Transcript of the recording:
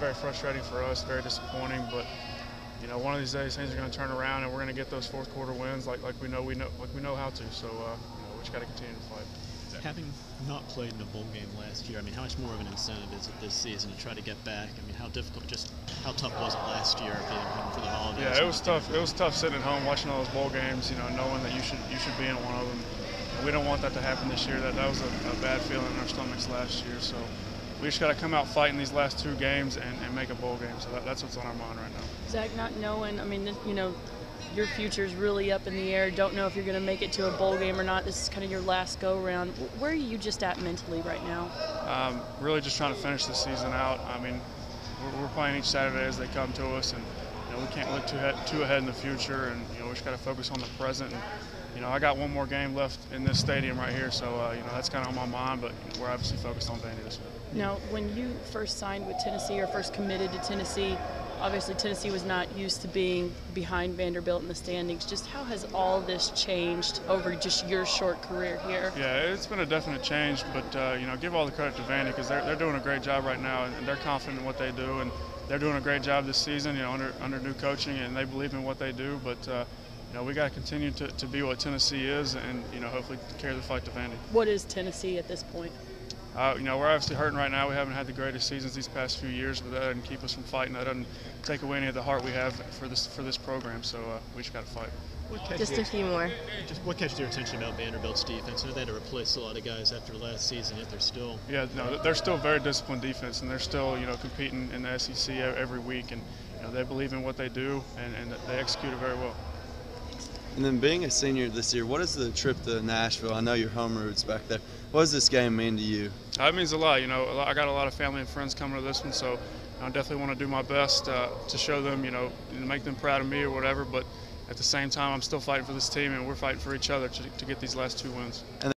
very frustrating for us, very disappointing. But you know, one of these days things are going to turn around, and we're going to get those fourth quarter wins like like we know we know like we know how to. So uh, you know, we just got to continue to fight. Having not played in a bowl game last year, I mean, how much more of an incentive is it this season to try to get back? I mean, how difficult, just how tough was it last year being home for the holidays? Yeah, it was tough. It was tough sitting at home watching all those bowl games. You know, knowing that you should you should be in one of them. And we don't want that to happen this year. That that was a, a bad feeling in our stomachs last year. So we just got to come out fighting these last two games and, and make a bowl game. So that, that's what's on our mind right now. Zach, not knowing, I mean, you know, your future's really up in the air. Don't know if you're going to make it to a bowl game or not. This is kind of your last go around. Where are you just at mentally right now? Um, really just trying to finish the season out. I mean, we're, we're, playing each Saturday as they come to us, and you know we can't look too, head, too ahead in the future, and you know we just got to focus on the present. And, you know, I got one more game left in this stadium right here, so uh, you know that's kind of on my mind. But we're obviously focused on Vandy this week. Now, when you first signed with Tennessee or first committed to Tennessee, obviously Tennessee was not used to being behind Vanderbilt in the standings. Just how has all this changed over just your short career here? Yeah, it's been a definite change, but uh, you know, give all the credit to Vandy because they're, they're doing a great job right now, and they're confident in what they do, and they're doing a great job this season. You know, under under new coaching, and they believe in what they do, but. Uh, you know, we got to continue to, to be what Tennessee is, and you know, hopefully carry the fight to Vandy. What is Tennessee at this point? Uh, you know, we're obviously hurting right now. We haven't had the greatest seasons these past few years, but that doesn't keep us from fighting. That doesn't take away any of the heart we have for this for this program. So uh, we just got to fight. Just a few more. Just what catches your attention about Vanderbilt's defense? I know they had to replace a lot of guys after last season, yet they're still. Yeah, no, they're still very disciplined defense, and they're still you know competing in the SEC every week, and you know they believe in what they do, and, and they execute it very well. And then being a senior this year, what is the trip to Nashville? I know your home roots back there. What does this game mean to you? Uh, it means a lot. You know, I got a lot of family and friends coming to this one, so I definitely want to do my best uh, to show them, you know, make them proud of me or whatever. But at the same time, I'm still fighting for this team, and we're fighting for each other to, to get these last two wins. And